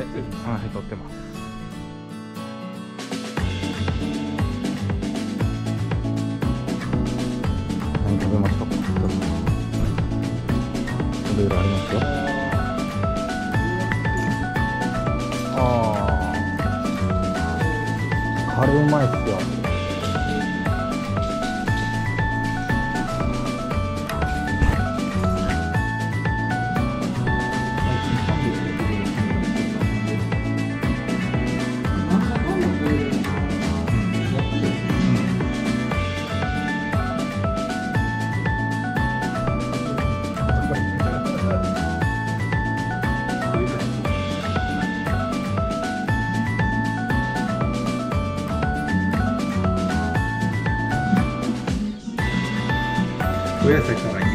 はい、あはい、撮ってます。何食べましたか。いろいろありますよ。ああ。カレーうまいっすよ。お野菜からい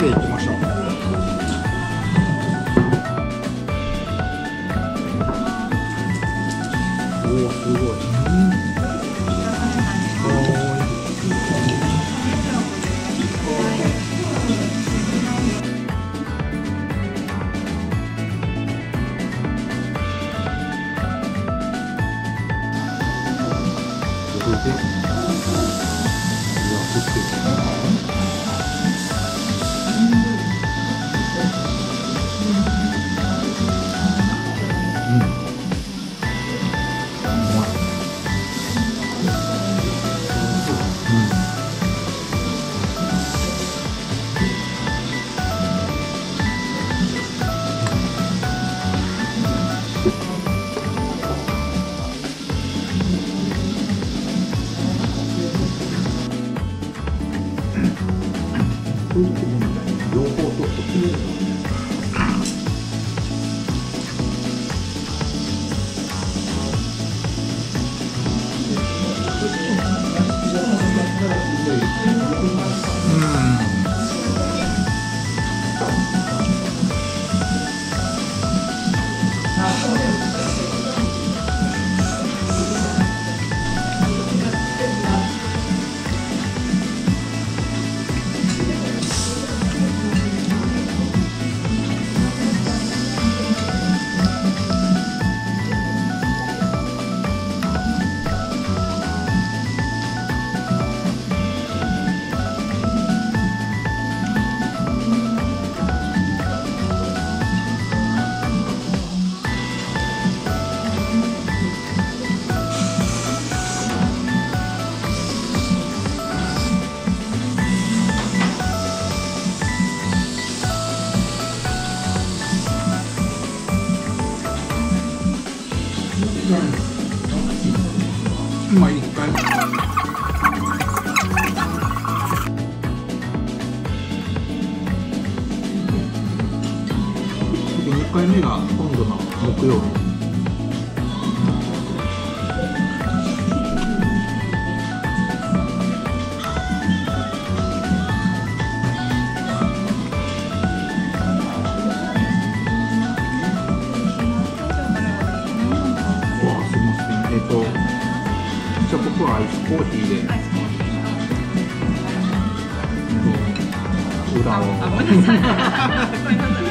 ですよ。うまいきましょう。おお、すごい。それで、うわ、両方とっときれい回目が今度の木曜日。コーヒーで裏を。